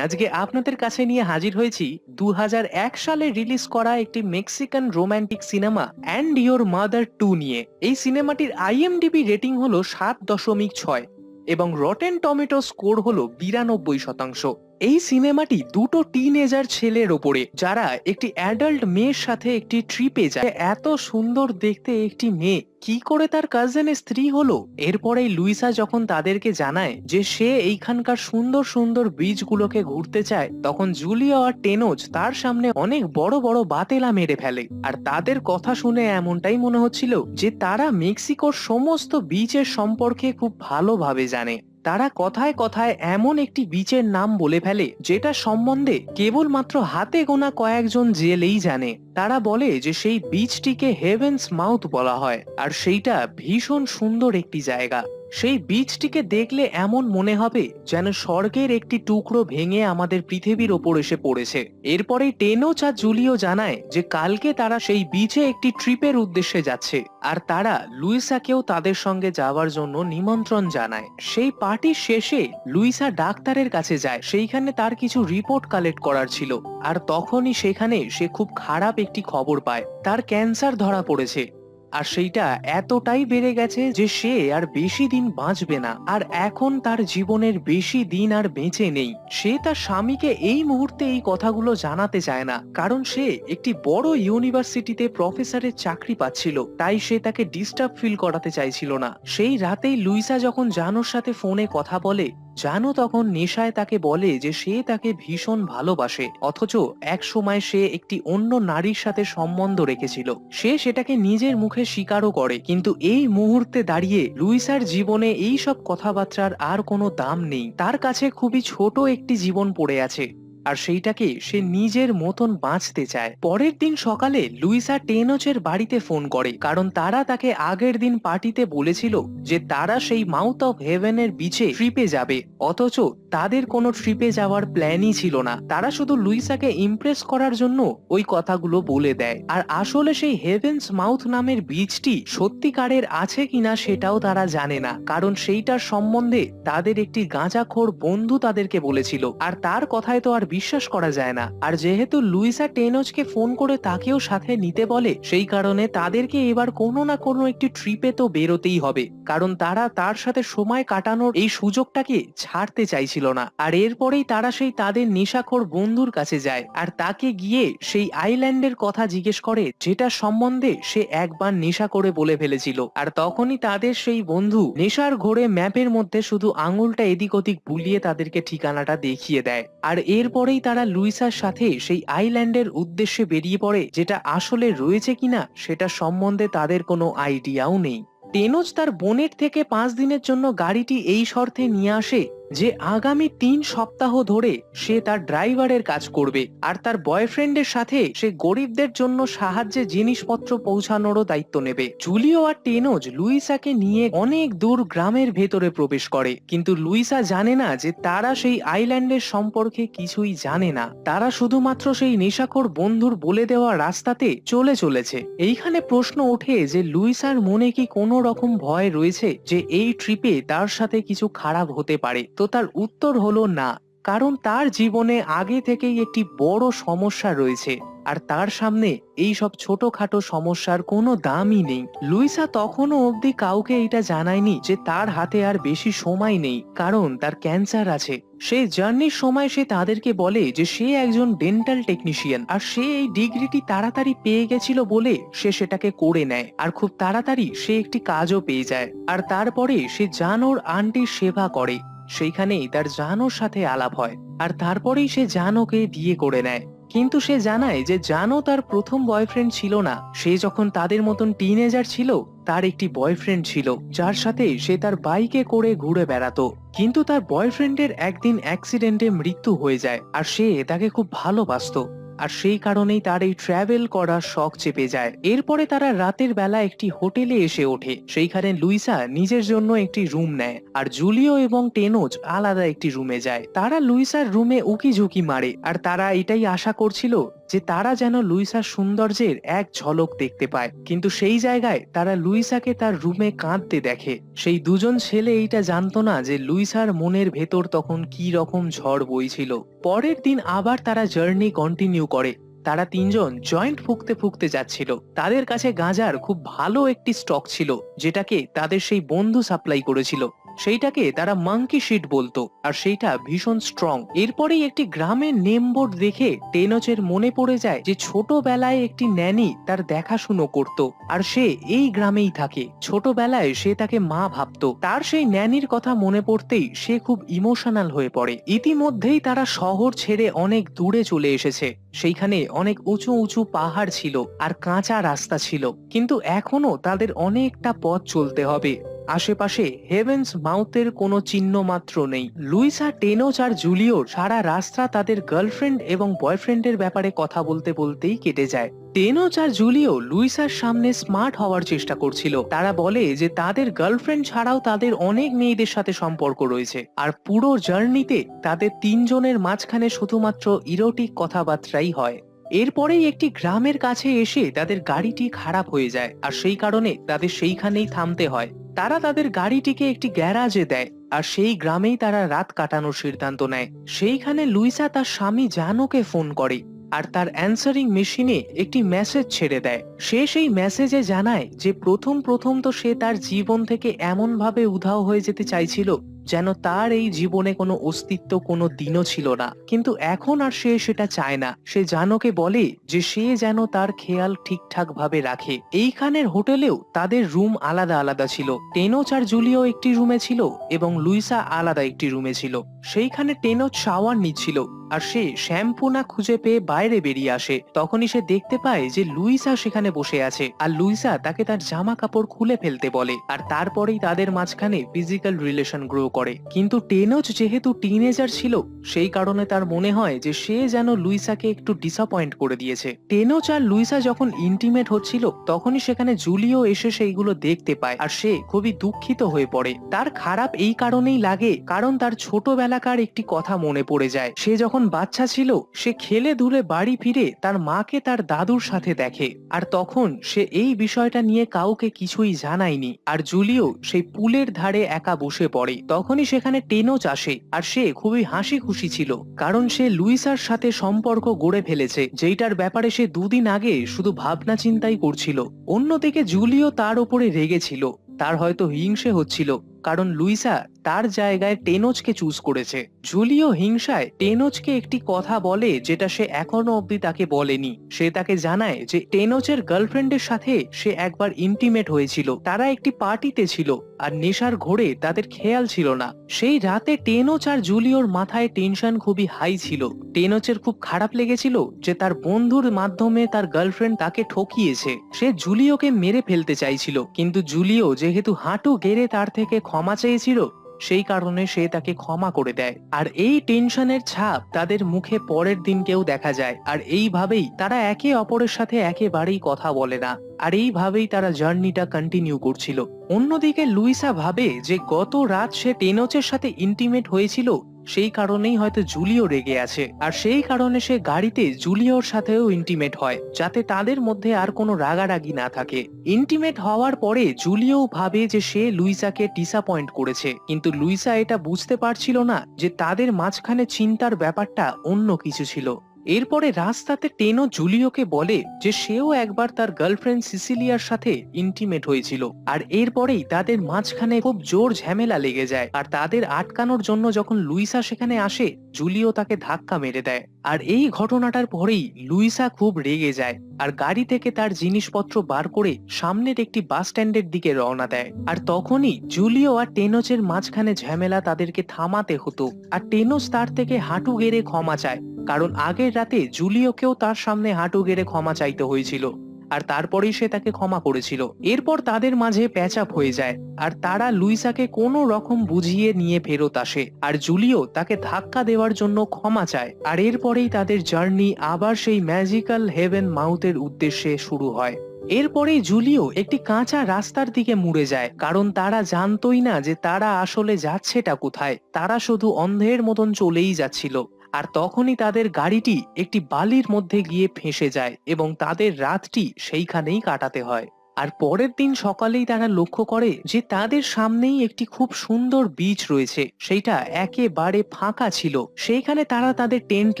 আজকে আপনাদের কাছে নিয়ে হাজির হয়েছি দু হাজার এক সালে রিলিজ করা একটি Mexican romantic cinema and your mother too নিয়ে। এই সিনেমাটির আইএমডিবি রেটিং হলো সাত দশমিক ছয় এবং রটেন টমেটো স্কোর হলো বিরানব্বই শতাংশ। এই সিনেমাটি দুটো টিনেজার ছেলের ওপরে, যারা একটি অ্যাডাল্ট মেয়ের সাথে একটি ট্রিপে যায়। এত সুন্দর দেখতে একটি মেয়ে, কি করে তার কাজিনের স্ত্রী হলো? এরপরে লুইসা যখন তাদেরকে জানায় যে সে এইখানকার সুন্দর সুন্দর বীজগুলোকে ঘুরতে চায়, তখন জুলিয়া আর টেনোজ তার সামনে অনেক বড় বড় বাতেলা মেরে ফেলে। আর তাদের কথা শুনে এমনটাই মনে হচ্ছিল যে তারা মেক্সিকোর সমস্ত বীচের সম্পর্কে খুব ভালোভাবে জানে। তারা কথায় কথায় এমন একটি বিচের নাম বলে ফেলে যেটা সম্বন্ধে কেবলমাত্র হাতে গোনা কয়েকজন জেলেই জানে। তারা বলে যে সেই বীচটিকে হেভেন্স মাউথ বলা হয়, আর সেইটা ভীষণ সুন্দর একটি জায়গা। সেই বীজটিকে দেখলে এমন মনে হবে যেন স্বর্গের একটি টুকরো ভেঙে আমাদের পৃথিবীর ওপর এসে পড়েছে। এরপরে টেনো চা জুলিও জানায় যে কালকে তারা সেই বিচে একটি ট্রিপের উদ্দেশ্যে যাচ্ছে আর তারা লুইসাকেও তাদের সঙ্গে যাওয়ার জন্য নিমন্ত্রণ জানায়। সেই পার্টির শেষে লুইসা ডাক্তারের কাছে যায়। সেইখানে তার কিছু রিপোর্ট কালেক্ট করার ছিল। আর তখনই সেখানে সে খুব খারাপ একটি খবর পায়। তার ক্যান্সার ধরা পড়েছে। আর সেইটা এতটাই বেড়ে গেছে যে সে আর বেশি দিন বাঁচবে না। আর এখন তার জীবনের বেশি দিন আর বেঁচে নেই। সে তার স্বামীকে এই মুহূর্তে এই কথাগুলো জানাতে চায় না। কারণ সে একটি বড় ইউনিভার্সিটিতে প্রফেসরের চাকরি পাচ্ছিল। তাই সে তাকে ডিস্টার্ব ফিল করাতে চাইছিল না। সেই রাতেই লুইসা যখন জানোর সাথে ফোনে কথা বলে জানো তখন নেশায় তাকে বলে যে সে তাকে ভীষণ ভালোবাসে, অথচ এক সময় সে একটি অন্য নারীর সাথে সম্বন্ধ রেখেছিল। সে সেটাকে নিজের মুখে স্বীকারও করে, কিন্তু এই মুহূর্তে দাঁড়িয়ে লুইসার জীবনে এই সব কথাবার্তার আর কোনো দাম নেই। তার কাছে খুবই ছোট একটি জীবন পড়ে আছে। আর সেইটাকে সে নিজের মতন বাঁচতে চায়। পরের দিন সকালে লুইসা টেনোচের বাড়িতে ফোন করে, কারণ তারা তাকে আগের দিন পার্টিতে বলেছিল যে তারা সেই মাউথ অফ হেভেনের বিচে ট্রিপে যাবে, অথচ তাদের কোনো ট্রিপে যাওয়ার প্ল্যানই ছিল না। তারা শুধু লুইসাকে ইমপ্রেস করার জন্য ওই কথাগুলো বলে দেয়। আর আসলে সেই হেভেন্স মাউথ নামের বীজটি সত্যিকারের আছে কিনা সেটাও তারা জানে না, কারণ সেইটার সম্বন্ধে তাদের একটি গাঁজাখোর বন্ধু তাদেরকে বলেছিল। আর তার কথায় তো আর বিশ্বাস করা যায় না। আর যেহেতু লুইসা টেনোজকে ফোন করে তাকেও সাথে নিতে বলে, সেই কারণে তাদেরকে এবার কোনো না কোনো একটি ট্রিপে তো বেরোতেই হবে। কারণ তারা তার সাথে সময় কাটানোর এই সুযোগটাকে ছাড়তে চাইছিল না। আর এরপরেই তারা সেই তাদের নেশাখোর বন্ধুর কাছে যায়। আর তাকে গিয়ে সেই আইল্যান্ডের কথা জিজ্ঞেস করে, যেটা সম্বন্ধে সে একবার নেশা করে বলে ফেলেছিল। আর তখনই তাদের সেই বন্ধু নেশার ঘোরে ম্যাপের মধ্যে শুধু আঙুলটা এদিক ওদিক বুলিয়ে তাদেরকে ঠিকানাটা দেখিয়ে দেয়। আর এরপরেই তারা লুইসার সাথে সেই আইল্যান্ডের উদ্দেশ্যে বেরিয়ে পড়ে, যেটা আসলে রয়েছে কিনা সেটা সম্বন্ধে তাদের কোনো আইডিয়াও নেই। টেনোজ তার বোনের থেকে পাঁচ দিনের জন্য গাড়িটি এই শর্তে নিয়ে আসে যে আগামী তিন সপ্তাহ ধরে সে তার ড্রাইভারের কাজ করবে আর তার বয়ফ্রেন্ডের সাথে সে গরিবদের জন্য সাহায্যে জিনিসপত্র পৌঁছানোরও দায়িত্ব নেবে। জুলিও আর টেনোজ লুইসাকে নিয়ে অনেক দূর গ্রামের ভেতরে প্রবেশ করে। কিন্তু লুইসা জানে না যে তারা সেই আইল্যান্ডের সম্পর্কে কিছুই জানে না। তারা শুধুমাত্র সেই নেশাখোর বন্ধুর বলে দেওয়া রাস্তাতে চলে চলেছে। এইখানে প্রশ্ন ওঠে যে লুইসার মনে কি কোনো রকম ভয় রয়েছে যে এই ট্রিপে তার সাথে কিছু খারাপ হতে পারে? তো তার উত্তর হলো না, কারণ তার জীবনে আগে থেকেই একটি বড় সমস্যা রয়েছে। আর তার সামনে এই সব ছোটখাটো সমস্যার কোনো দামই নেই। লুইসা তখনও অবধি কাউকে এটা জানায়নি যে তার হাতে আর বেশি সময় নেই, কারণ তার ক্যান্সার আছে। সেই জার্নির সময় সে তাদেরকে বলে যে সে একজন ডেন্টাল টেকনিশিয়ান, আর সে এই ডিগ্রিটি তাড়াতাড়ি পেয়ে গেছিল বলে সে সেটাকে করে নেয়, আর খুব তাড়াতাড়ি সে একটি কাজও পেয়ে যায়। আর তারপরে সে জানোর আন্টির সেবা করে। সেইখানেই তার জানোর সাথে আলাপ হয়, আর তারপরেই সে জানোকে বিয়ে করে নেয়। কিন্তু সে জানায় যে জানো তার প্রথম বয়ফ্রেন্ড ছিল না, সে যখন তাদের মতন টিনেজার ছিল, তার একটি বয়ফ্রেন্ড ছিল, যার সাথে সে তার বাইকে করে ঘুরে বেড়াত। কিন্তু তার বয়ফ্রেন্ডের একদিন অ্যাক্সিডেন্টে মৃত্যু হয়ে যায়, আর সে তাকে খুব ভালোবাসতো। আর সেই কারণেই তার এই ট্রাভেল করার শখ চেপে যায়। এরপরে তারা রাতের বেলা একটি হোটেলে এসে ওঠে। সেইখানে লুইসা নিজের জন্য একটি রুম নেয় আর জুলিও এবং টেনোজ আলাদা একটি রুমে যায়। তারা লুইসার রুমে উকি ঝুঁকি মারে আর তারা এটাই আশা করছিল যে তারা যেন লুইসার সৌন্দর্যের এক ঝলক দেখতে পায়। কিন্তু সেই জায়গায় তারা লুইসাকে তার রুমে কাঁদতে দেখে। সেই দুজন ছেলে এইটা জানতো না যে লুইসার মনের ভেতর তখন কি রকম ঝড় বইছিল। পরের দিন আবার তারা জার্নি কন্টিনিউ করে। তারা তিনজন জয়েন্ট ফুকতে ফুকতে যাচ্ছিল। তাদের কাছে গাঁজার খুব ভালো একটি স্টক ছিল, যেটাকে তাদের সেই বন্ধু সাপ্লাই করেছিল। সেইটাকে তারা মাঙ্কি শিট বলতো, আর সেইটা ভীষণ স্ট্রং এরপরেই একটি গ্রামের নেম বোর্ড দেখে টেনচের মনে পড়ে যায় যে ছোটবেলায় একটি ন্যানি তার দেখাশুনো করত, আর সে এই গ্রামেই থাকে। ছোটবেলায় সে তাকে মা ভাবতো। তার সেই ন্যানির কথা মনে পড়তেই সে খুব ইমোশনাল হয়ে পড়ে। ইতিমধ্যেই তারা শহর ছেড়ে অনেক দূরে চলে এসেছে। সেইখানে অনেক উঁচু উঁচু পাহাড় ছিল, আর কাঁচা রাস্তা ছিল। কিন্তু এখনও তাদের অনেকটা পথ চলতে হবে। আশেপাশে হেভেন্স মাউথের কোনো চিহ্ন মাত্র নেই। লুইসা টেনোচ আর জুলিওর সারা রাস্তা তাদের গার্লফ্রেন্ড এবং বয়ফ্রেন্ডের ব্যাপারে কথা বলতে বলতেই কেটে যায়। টেনোচ আর জুলিও লুইসার সামনে স্মার্ট হওয়ার চেষ্টা করছিল। তারা বলে যে তাদের গার্লফ্রেন্ড ছাড়াও তাদের অনেক মেয়েদের সাথে সম্পর্ক রয়েছে। আর পুরো জার্নিতে তাদের তিনজনের মাঝখানে শুধুমাত্র ইরোটিক কথাবার্তাই হয়। এরপরেই একটি গ্রামের কাছে এসে তাদের গাড়িটি খারাপ হয়ে যায়, আর সেই কারণে তাদের সেইখানেই থামতে হয়। তারা তাদের গাড়িটিকে একটি গ্যারাজে দেয়, আর সেই গ্রামেই তারা রাত কাটানোর সিদ্ধান্ত নেয়। সেইখানে লুইসা তার স্বামী জানোকে ফোন করে, আর তার অ্যান্সারিং মেশিনে একটি মেসেজ ছেড়ে দেয়। সে সেই মেসেজে জানায় যে প্রথম প্রথম তো সে তার জীবন থেকে এমনভাবে উধাও হয়ে যেতে চাইছিল যেন তার এই জীবনে কোনো অস্তিত্ব, কোনো দিনও ছিল না। কিন্তু এখন আর সে সেটা চায় না। সে জানোকে বলে যে সে যেন তার খেয়াল ঠিকঠাক ভাবে রাখে। এইখানের হোটেলেও তাদের রুম আলাদা আলাদা ছিল। টেনোচ আর জুলিও একটি রুমে ছিল এবং লুইসা আলাদা একটি রুমে ছিল। সেইখানে টেনোচ শাওয়ার নিচ্ছিল আর সে শ্যাম্পু না খুঁজে পেয়ে বাইরে বেরিয়ে আসে। তখনই সে দেখতে পায় যে লুইসা সেখানে বসে আছে আর লুইসা তাকে তার জামা কাপড় খুলে ফেলতে বলে আর তারপরেই তাদের মাঝখানে ফিজিক্যাল রিলেশন গ্রো করে। কিন্তু টেনোচ যেহেতু টিনেজার ছিল, সেই কারণে তার মনে হয় যে সে যেন লুইসাকে একটু ডিসঅ্যাপয়েন্ট করে দিয়েছে। টেনোচ আর লুইসা যখন ইন্টিমেট হচ্ছিল, তখনই সেখানে জুলিও এসে সেইগুলো দেখতে পায় আর সে খুবই দুঃখিত হয়ে পড়ে। তার খারাপ এই কারণেই লাগে, কারণ তার ছোটবেলাকার একটি কথা মনে পড়ে যায়। সে যখন বাচ্চা ছিল, সে খেলে ধুলে বাড়ি ফিরে তার মাকে তার দাদুর সাথে দেখে। আর তখন সে এই বিষয়টা নিয়ে কাউকে কিছুই জানায়নি। আর জুলিও সেই পুলের ধারে একা বসে পড়ে। তখনই সেখানে টেনোচ আসে আর সে খুবই হাসি খুশি ছিল, কারণ সে লুইসার সাথে সম্পর্ক গড়ে ফেলেছে, যেইটার ব্যাপারে সে দুদিন আগে শুধু ভাবনা চিন্তাই করছিল। অন্যদিকে জুলিও তার উপরে রেগেছিল তার হয়তো হিংসে হচ্ছিল কারণ লুইসা তার জায়গায় টেনোচকে চুজ করেছে। জুলিও হিংসায় টেনোচকে একটি কথা বলে যেটা সে এখনও অবধি তাকে বলেনি। সে তাকে জানায় যে টেনোচের গার্লফ্রেন্ডের সাথে সে একবার ইন্টিমেট হয়েছিল। তারা একটি পার্টিতে ছিল আর নেশার ঘোরে তাদের খেয়াল ছিল না। সেই রাতে টেনোচ আর জুলিওর মাথায় টেনশন খুবই হাই ছিল। টেনোচের খুব খারাপ লেগেছিল যে তার বন্ধুর মাধ্যমে তার গার্লফ্রেন্ড তাকে ঠকিয়েছে। সে জুলিওকে মেরে ফেলতে চাইছিল। কিন্তু জুলিও যেহেতু হাঁটু গেড়ে তার থেকে ক্ষমা চেয়েছিল, সেই কারণে সে তাকে ক্ষমা করে দেয়। আর এই টেনশনের ছাপ তাদের মুখে পরের দিনকেও দেখা যায়। আর এইভাবেই তারা একে অপরের সাথে একেবারেই কথা বলে না। আর এইভাবেই তারা জার্নিটা কন্টিনিউ করছিল। অন্যদিকে লুইসা ভাবে যে গত রাত সে টেনোচের সাথে ইন্টিমেট হয়েছিল সেই কারণেই হয়তো জুলিও রেগে আছে। আর সেই কারণে সে গাড়িতে জুলিওর সাথেও ইন্টিমেট হয়, যাতে তাদের মধ্যে আর কোনো রাগারাগি না থাকে। ইন্টিমেট হওয়ার পরে জুলিও ভাবে যে সে লুইসাকে ডিসঅ্যাপয়েন্ট করেছে। কিন্তু লুইসা এটা বুঝতে পারছিল না যে তাদের মাঝখানে চিন্তার ব্যাপারটা অন্য কিছু ছিল। এরপরে রাস্তাতে টেনো জুলিওকে বলে যে সেও একবার তার গার্লফ্রেন্ড সিসিলিয়ার সাথে ইন্টিমেট হয়েছিল। আর এরপরেই তাদের মাঝখানে খুব জোর ঝামেলা লেগে যায়। আর তাদের আটকানোর জন্য যখন লুইসা সেখানে আসে, জুলিও তাকে ধাক্কা মেরে দেয়। আর এই ঘটনাটার পরেই লুইসা খুব রেগে যায়। আর গাড়ি থেকে তার জিনিসপত্র বার করে সামনের একটি বাস স্ট্যান্ডের দিকে রওনা দেয়। আর তখনই জুলিও আর টেনোচের মাঝখানে ঝামেলা তাদেরকে থামাতে হতো। আর টেনোস তার থেকে হাঁটু গেড়ে ক্ষমা চায়, কারণ আগের রাতে জুলিওকেও তার সামনে হাঁটু গেড়ে ক্ষমা চাইতে হয়েছিল। আর তারপরেই সে তাকে ক্ষমা করেছিল। এরপর তাদের মাঝে প্যাচ হয়ে যায় আর তারা লুইসাকে কোনো রকম বুঝিয়ে নিয়ে ফেরত আসে আর জুলিও তাকে ধাক্কা দেওয়ার জন্য ক্ষমা চায় আর এরপরেই তাদের জার্নি আবার সেই ম্যাজিক্যাল হেভেন মাউথের উদ্দেশ্যে শুরু হয়। এরপরেই জুলিও একটি কাঁচা রাস্তার দিকে মুড়ে যায় কারণ তারা জানতোই না যে তারা আসলে যাচ্ছেটা কোথায়। তারা শুধু অন্ধের মতন চলেই যাচ্ছিল। আর তখনই তাদের গাড়িটি একটি বালির মধ্যে গিয়ে ফেঁসে যায় এবং তাদের রাতটি সেইখানেই কাটাতে হয়। আর পরের দিন সকালেই তারা লক্ষ্য করে যে তাদের সামনেই একটি খুব সুন্দর বীচ রয়েছে, সেইটা একেবারে ফাঁকা ছিল। সেইখানে তারা তাদের টেন্ট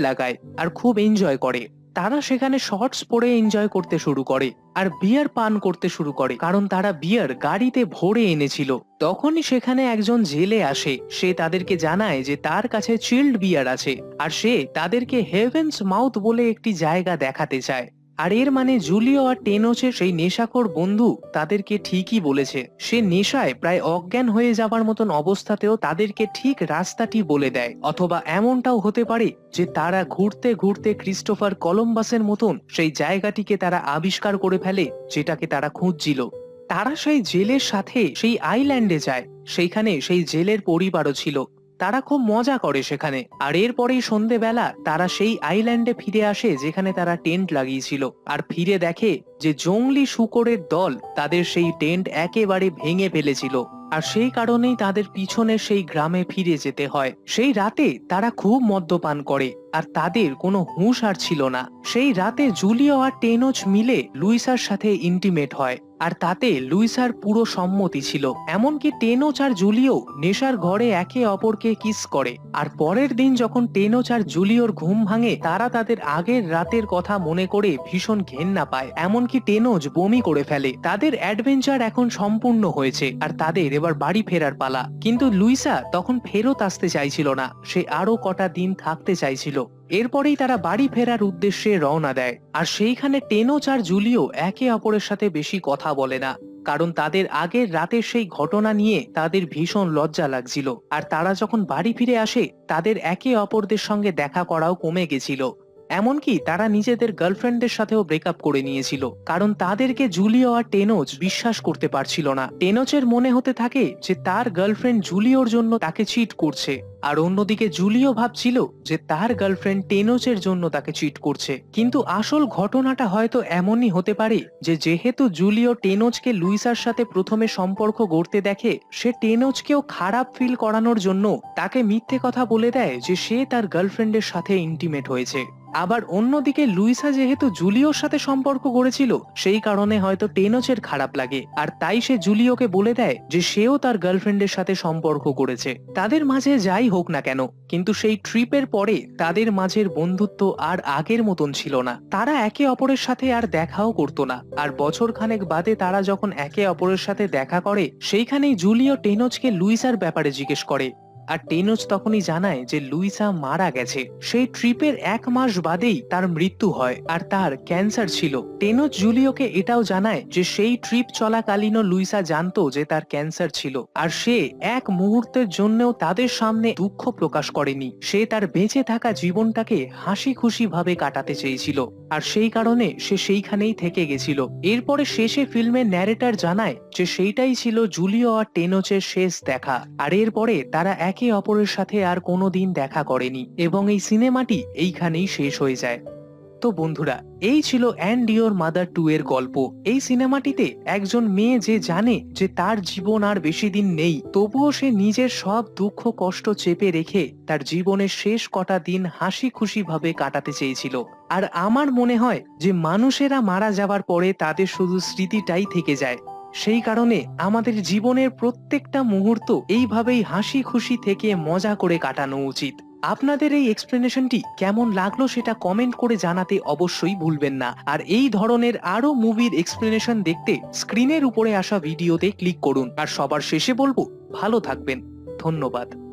লাগায় আর খুব এনজয় করে। তারা সেখানে শর্টস পরে এনজয় করতে শুরু করে আর বিয়ার পান করতে শুরু করে। কারণ তারা বিয়ার গাড়িতে ভরে এনেছিল। তখনই সেখানে একজন জেলে আসে। সে তাদেরকে জানায় যে তার কাছে চিল্ড বিয়ার আছে। আর সে তাদেরকে হেভেন্স মাউথ বলে একটি জায়গা দেখাতে চায়। আর এর মানে জুলিও আর টেনোচের সেই নেশাখোর বন্ধু তাদেরকে ঠিকই বলেছে। সে নেশায় প্রায় অজ্ঞান হয়ে যাবার মতন অবস্থাতেও তাদেরকে ঠিক রাস্তাটি বলে দেয়। অথবা এমনটাও হতে পারে যে তারা ঘুরতে ঘুরতে ক্রিস্টোফার কলম্বাসের মতন সেই জায়গাটিকে তারা আবিষ্কার করে ফেলে, যেটাকে তারা খুঁজছিল। তারা সেই জেলের সাথে সেই আইল্যান্ডে যায়, সেইখানে সেই জেলের পরিবারও ছিল। তারা খুব মজা করে সেখানে। আর এরপরেই সন্ধেবেলা তারা সেই আইল্যান্ডে ফিরে আসে যেখানে তারা টেন্ট লাগিয়েছিল। আর ফিরে দেখে যে জঙ্গলি শুকরের দল তাদের সেই টেন্ট একেবারে ভেঙে ফেলেছিল। আর সেই কারণেই তাদের পিছনে সেই গ্রামে ফিরে যেতে হয়। সেই রাতে তারা খুব মদ্যপান করে, আর তাদের কোনো হুঁশ আর ছিল না। সেই রাতে জুলিও আর টেনোচ মিলে লুইসার সাথে ইন্টিমেট হয়, আর তাতে লুইসার পুরো সম্মতি ছিল। এমনকি টেনোচ আর জুলিও নেশার ঘরে একে অপরকে কিস করে। আর পরের দিন যখন টেনোচ আর জুলিওর ঘুম ভাঙে, তারা তাদের আগের রাতের কথা মনে করে ভীষণ ঘেন্না পায়। এমনকি টেনোজ, বমি করে ফেলে। তাদের অ্যাডভেঞ্চার এখন সম্পূর্ণ হয়েছে, আর তাদের এবার বাড়ি ফেরার পালা। কিন্তু লুইসা তখন ফেরত আসতে চাইছিল না, সে আরও কটা দিন থাকতে চাইছিল। এরপরেই তারা বাড়ি ফেরার উদ্দেশ্যে রওনা দেয়, আর সেইখানে টেনোচ আর জুলিও একে অপরের সাথে বেশি কথা বলে না, কারণ তাদের আগের রাতের সেই ঘটনা নিয়ে তাদের ভীষণ লজ্জা লাগছিল। আর তারা যখন বাড়ি ফিরে আসে, তাদের একে অপরদের সঙ্গে দেখা করাও কমে গেছিল। এমনকি তারা নিজেদের গার্লফ্রেন্ডদের সাথেও ব্রেকআপ করে নিয়েছিল, কারণ তাদেরকে জুলিও আর টেনোজ বিশ্বাস করতে পারছিল না। টেনোচের মনে হতে থাকে যে তার গার্লফ্রেন্ড জুলিওর জন্য তাকে চিট করছে। আর অন্যদিকে জুলিও ভাবছিল যে তার গার্লফ্রেন্ড টেনোচের জন্য তাকে চিট করছে। কিন্তু আসল ঘটনাটা হয়তো এমনই হতে পারে যে যেহেতু জুলিও টেনোচকে লুইসার সাথে প্রথমে সম্পর্ক গড়তে দেখে, সে টেনোচকেও খারাপ ফিল করানোর জন্য তাকে মিথ্যে কথা বলে দেয় যে সে তার গার্লফ্রেন্ডের সাথে ইন্টিমেট হয়েছে। আবার অন্যদিকে লুইসা যেহেতু জুলিওর সাথে সম্পর্ক গড়েছিল, সেই কারণে হয়তো টেনোচের খারাপ লাগে। আর তাই সে জুলিওকে বলে দেয় যে সেও তার গার্লফ্রেন্ডের সাথে সম্পর্ক করেছে। তাদের মাঝে যাই হোক না কেন, কিন্তু সেই ট্রিপের পরে তাদের মাঝের বন্ধুত্ব আর আগের মতন ছিল না। তারা একে অপরের সাথে আর দেখাও করতো না, আর বছর খানেক বাদে তারা যখন একে অপরের সাথে দেখা করে, সেইখানেই জুলিও টেনোজকে লুইসার ব্যাপারে জিজ্ঞেস করে। আর টেনোচ তখনই জানায় যে লুইসা মারা গেছে। সেই ট্রিপের এক মাস বাদেই তার মৃত্যু হয় আর তার ক্যান্সার ছিল। টেনোচ জুলিওকে এটাও জানায় যে সেই ট্রিপ চলাকালীনও লুইসা জানতো যে তার ক্যান্সার ছিল আর সে এক মুহূর্তের জন্যও তাদের সামনে দুঃখ প্রকাশ করেনি। সে তার বেঁচে থাকা জীবনটাকে হাসি খুশি ভাবে কাটাতে চেয়েছিল আর সেই কারণে সে সেইখানেই থেকে গেছিল। এরপরে শেষে ফিল্মের ন্যারেটার জানায় যে সেইটাই ছিল জুলিও আর টেনোচের শেষ দেখা। আর এরপরে তারা একে অপরের সাথে আর কোনোদিন দেখা করেনি এবং এই সিনেমাটি এইখানেই শেষ হয়ে যায়। তো বন্ধুরা, এই ছিল অ্যান্ড ইয়োর মাদার টু এর গল্প। এই সিনেমাটিতে একজন মেয়ে যে জানে যে তার জীবন আর বেশি দিন নেই, তবুও সে নিজের সব দুঃখ, কষ্ট চেপে রেখে তার জীবনের শেষ কটা দিন হাসি খুশি ভাবে কাটাতে চেয়েছিল। আর আমার মনে হয় যে মানুষেরা মারা যাবার পরে তাদের শুধু স্মৃতিটাই থেকে যায়। সেই কারণে আমাদের জীবনের প্রত্যেকটা মুহূর্ত এইভাবেই হাসি খুশি থেকে মজা করে কাটানো উচিত। আপনাদের এই এক্সপ্লেনেশনটি কেমন লাগল সেটা কমেন্ট করে জানাতে অবশ্যই ভুলবেন না। আর এই ধরনের আরও মুভির এক্সপ্লেনেশন দেখতে স্ক্রিনের উপরে আসা ভিডিওতে ক্লিক করুন। আর সবার শেষে বলব, ভালো থাকবেন। ধন্যবাদ।